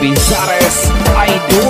Bizares Idol